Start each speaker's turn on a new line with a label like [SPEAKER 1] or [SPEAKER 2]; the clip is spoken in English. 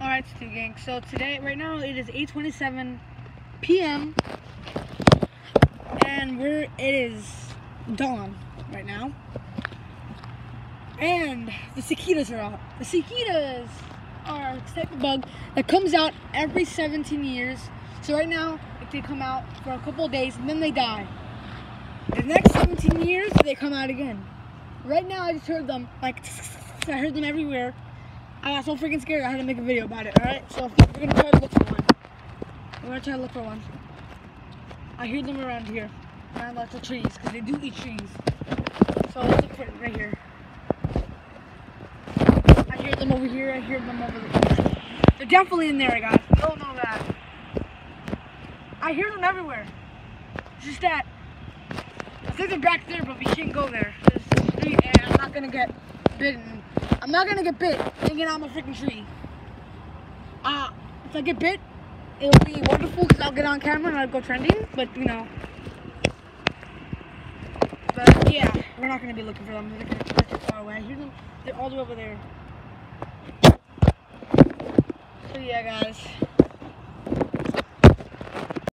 [SPEAKER 1] Alright, Stu Gang. So today, right now, it is 8.27 p.m. And we're, it is dawn right now. And the cicadas are out. The cicadas are a type of bug that comes out every 17 years. So right now, if they come out for a couple of days and then they die. The next 17 years, they come out again. Right now, I just heard them, like, I heard them everywhere. I got so freaking scared, I had to make a video about it, alright? So we're gonna try to look for one. We're gonna try to look for one. I hear them around here, around lots of trees, because they do eat trees. So let's look for it right here. I hear them over here, I hear them over there. They're definitely in there, guys. We all know that. I hear them everywhere. It's just that I think they're back there, but we can't go there. There's a street, and I'm not gonna get bitten. I'm not gonna get bit hanging out my freaking tree. Uh, if I get bit, it'll be wonderful because I'll get on camera and I'll go trending. But you know, but yeah, we're not gonna be looking for them. They're, gonna, too far away. I them. They're all the way over there. So yeah, guys.